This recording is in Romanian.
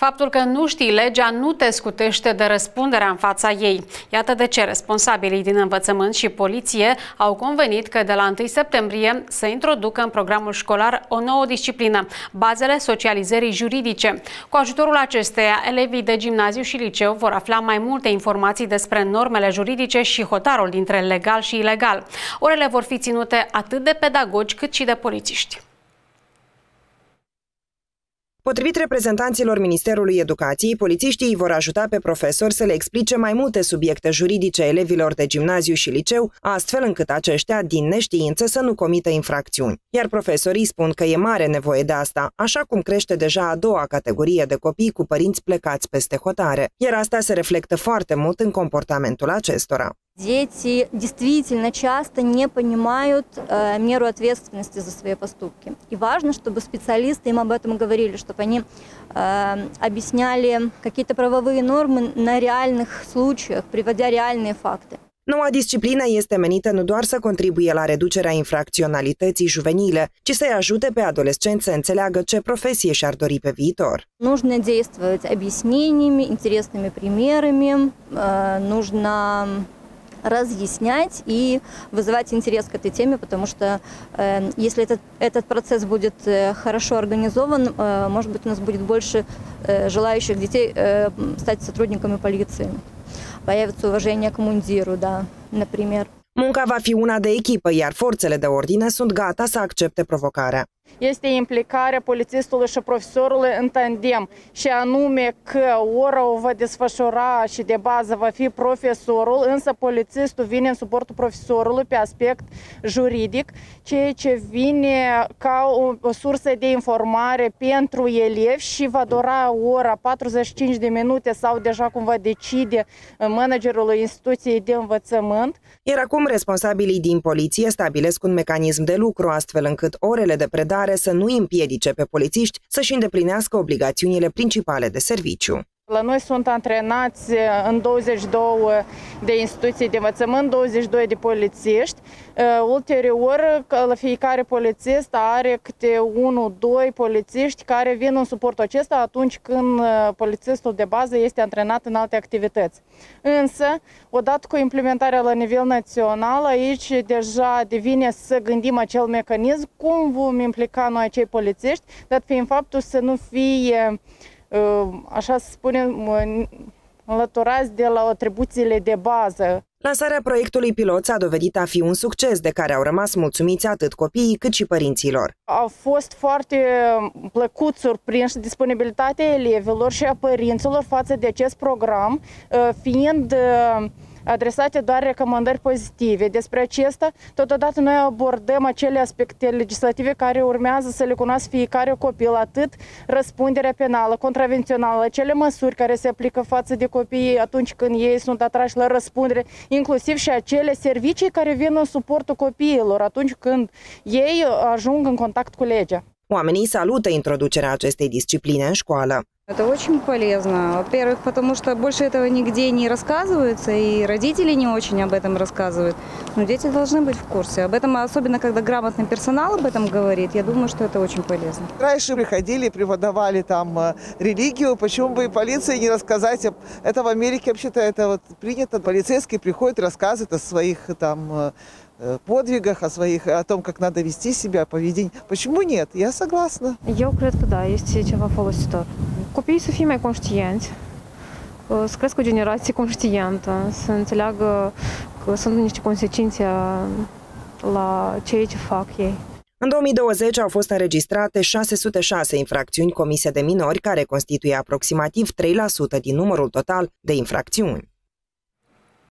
Faptul că nu știi legea nu te scutește de răspunderea în fața ei. Iată de ce responsabilii din învățământ și poliție au convenit că de la 1 septembrie să introducă în programul școlar o nouă disciplină, bazele socializării juridice. Cu ajutorul acesteia, elevii de gimnaziu și liceu vor afla mai multe informații despre normele juridice și hotarul dintre legal și ilegal. Orele vor fi ținute atât de pedagogi cât și de polițiști. Potrivit reprezentanților Ministerului Educației, polițiștii îi vor ajuta pe profesori să le explice mai multe subiecte juridice elevilor de gimnaziu și liceu, astfel încât aceștia, din neștiință, să nu comită infracțiuni. Iar profesorii spun că e mare nevoie de asta, așa cum crește deja a doua categorie de copii cu părinți plecați peste hotare, iar asta se reflectă foarte mult în comportamentul acestora. Дети действительно часто не понимают э, меру ответственности за свои поступки. И важно, чтобы специалисты им об этом говорили, чтобы они э, объясняли какие-то правовые нормы на реальных случаях, приводя реальные факты. Noua disciplină este menită nu doar să contribuie la reducerea infracționalității juvenile, ci să-i ajute pe adolescenți să înțeleagă ce profesie și-ar dori pe viitor. Нужно действовать объяснениями, интересными примерами, нужно разъяснять и вызывать интерес к этой теме, потому что э, если этот, этот процесс будет э, хорошо организован, э, может быть, у нас будет больше э, желающих детей э, стать сотрудниками полиции. Появится уважение к мундиру, да, например. Munca va fi una de echipă, iar forțele de ordine sunt gata să accepte provocarea. Este implicarea polițistului și profesorului în tandem și anume că ora o va desfășura și de bază va fi profesorul, însă polițistul vine în suportul profesorului pe aspect juridic, ceea ce vine ca o, o sursă de informare pentru elevi și va dura ora 45 de minute sau deja cum va decide managerul instituției de învățământ. Iar acum responsabilii din poliție stabilesc un mecanism de lucru astfel încât orele de predare care să nu împiedice pe polițiști să-și îndeplinească obligațiunile principale de serviciu. La noi sunt antrenați în 22 de instituții de învățământ, 22 de polițiști. Ulterior, la fiecare polițist are câte 1-2 polițiști care vin în suportul acesta atunci când polițistul de bază este antrenat în alte activități. Însă, odată cu implementarea la nivel național, aici deja devine să gândim acel mecanism cum vom implica noi acei polițiști, dat fiind faptul să nu fie așa să spunem, înlăturați de la atribuțiile de bază. Lansarea proiectului pilot s-a dovedit a fi un succes de care au rămas mulțumiți atât copiii cât și părinților. Au fost foarte plăcut surprinși disponibilitatea elevilor și a părinților față de acest program, fiind adresate doar recomandări pozitive. Despre acesta, totodată noi abordăm acele aspecte legislative care urmează să le cunoască fiecare copil, atât răspunderea penală, contravențională, acele măsuri care se aplică față de copii atunci când ei sunt atrași la răspundere, inclusiv și acele servicii care vin în suportul copiilor atunci când ei ajung în contact cu legea. Oamenii salută introducerea acestei discipline în școală. Это очень полезно. Во-первых, потому что больше этого нигде не рассказывается, и родители не очень об этом рассказывают. Но дети должны быть в курсе. Об этом, особенно когда грамотный персонал об этом говорит, я думаю, что это очень полезно. Раньше приходили, преподавали там э, религию, почему бы и полиции не рассказать. Это в Америке вообще-то это вот принято. Полицейский приходит, рассказывает о своих там э, э, подвигах, о своих, о том, как надо вести себя, поведение. Почему нет? Я согласна. Eu cred că da, este ceva folositor. Copiii să fie mai conștienți, să crească o generație conștientă, să înțeleagă că sunt niște consecințe la ceea ce fac ei. În 2020 au fost înregistrate 606 infracțiuni comise de minori, care constituie aproximativ 3% din numărul total de infracțiuni.